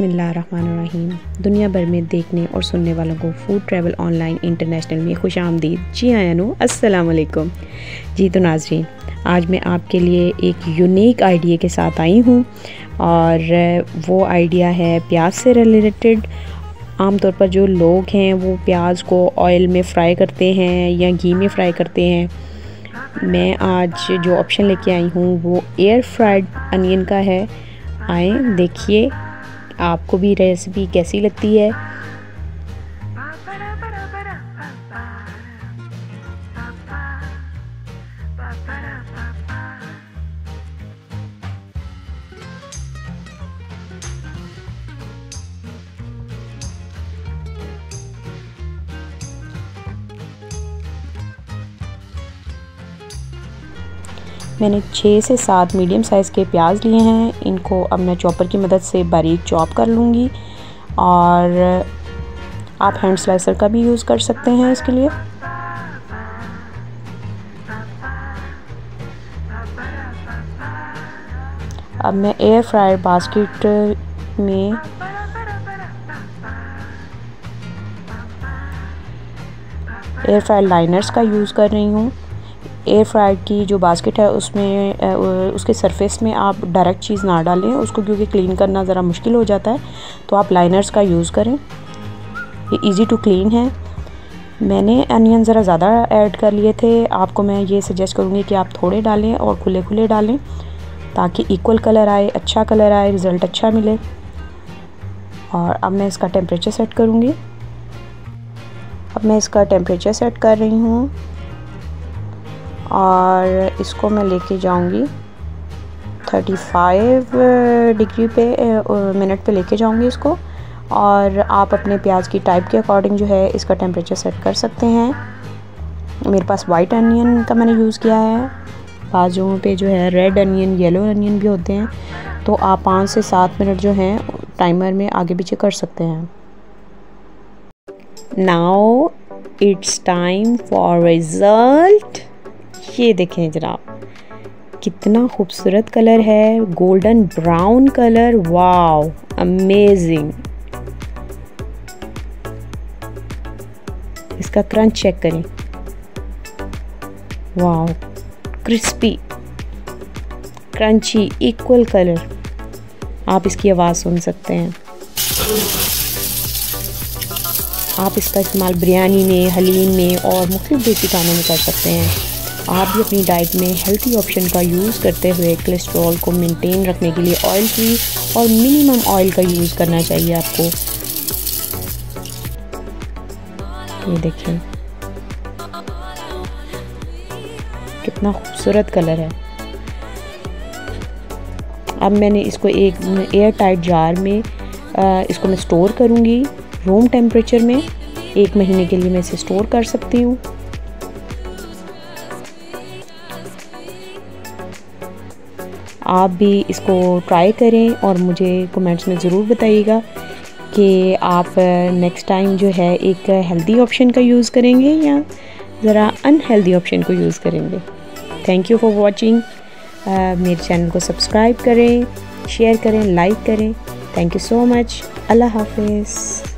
दुनिया भर में देखने और सुनने वालों को फ़ूड ट्रैवल ऑनलाइन इंटरनेशनल में खुश आमदीद। जी हाँ अनु अस्सलाम वालेकुम। जी तो नाजरीन, आज मैं आपके लिए एक यूनिक आइडिया के साथ आई हूँ और वो आइडिया है प्याज से रिलेटेड आमतौर पर जो लोग हैं, वो प्याज को ऑयल में फ्राई करते हैं या घी में फ्राई करते हैं। मैं आज जो ऑप्शन लेके आई हूँ, वो एयर फ्राइड अनियन का है। आए, देखिए। आपको भी रेसिपी कैसी लगती है? मैंने छः से सात मीडियम साइज़ के प्याज लिए हैं। इनको अब मैं चॉपर की मदद से बारीक चॉप कर लूँगी और आप हैंड स्लाइसर का भी यूज़ कर सकते हैं इसके लिए। अब मैं एयर फ्रायर बास्केट में एयर फ्रायर लाइनर्स का यूज़ कर रही हूँ। एयर फ्रायर की जो बास्केट है, उसमें उसके सरफेस में आप डायरेक्ट चीज़ ना डालें, उसको क्योंकि क्लीन करना ज़रा मुश्किल हो जाता है तो आप लाइनर्स का यूज़ करें। ये इजी टू क्लीन है। मैंने अनियन ज़रा ज़्यादा ऐड कर लिए थे, आपको मैं ये सजेस्ट करूँगी कि आप थोड़े डालें और खुले खुले डालें, ताकि इक्वल कलर आए अच्छा कलर आए रिज़ल्ट अच्छा मिले। और अब मैं इसका टेम्परेचर सेट करूँगी। अब मैं इसका टेम्परेचर सेट कर रही हूँ। और इसको मैं लेके जाऊँगी। 35 डिग्री पे मिनट पे लेके जाऊँगी इसको। और आप अपने प्याज की टाइप के अकॉर्डिंग जो है, इसका टेम्परेचर सेट कर सकते हैं। मेरे पास वाइट अनियन का मैंने यूज़ किया है। बाजुओं पे जो है रेड अनियन येलो अनियन भी होते हैं। तो आप पाँच से सात मिनट जो हैं टाइमर में आगे पीछे कर सकते हैं। Now it's time for result ये देखें जनाब कितना खूबसूरत कलर है। Golden brown colour. Wow amazing. इसका क्रंच चेक करें। Wow crispy, crunchy, equal colour. आप इसकी आवाज़ सुन सकते हैं। आप इसका इस्तेमाल बिरयानी में, हलीम में और मुख्तु देसी खानों में कर सकते हैं। आप भी अपनी डाइट में हेल्थी ऑप्शन का यूज़ करते हुए कोलेस्ट्रॉल को मेंटेन रखने के लिए ऑयल फ्री और मिनिमम ऑयल का यूज़ करना चाहिए आपको। ये देखिए। कितना खूबसूरत कलर है। अब मैंने इसको एक एयर टाइट जार में आ, इसको मैं स्टोर करूँगी। रूम टेम्परेचर में एक महीने के लिए मैं इसे स्टोर कर सकती हूँ। आप भी इसको ट्राई करें और मुझे कमेंट्स में ज़रूर बताइएगा कि आप नेक्स्ट टाइम जो है एक हेल्दी ऑप्शन का यूज़ करेंगे या ज़रा अनहेल्दी ऑप्शन को यूज़ करेंगे। थैंक यू फॉर वॉचिंग मेरे चैनल को सब्सक्राइब करें शेयर करें लाइक करें। थैंक यू सो मच अल्लाह हाफिज़।